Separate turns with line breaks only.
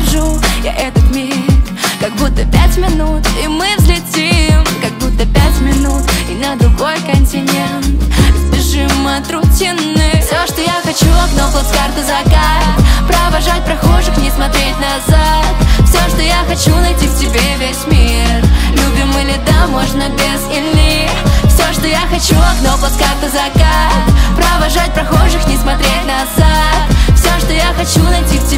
держу я этот миг. Как будто пять минут, и мы взлетим. Как будто пять минут, и на другой континент. Бежим от рутины. Все, что я хочу, окно, плацкарта, закат. Провожать прохожих, не смотреть назад. Все, что я хочу, найти в тебе весь мир. Любим или да, можно без или. Все, что я хочу, окно, плацкарта, закат. Провожать прохожих, не смотреть назад. Все, что я хочу, найти в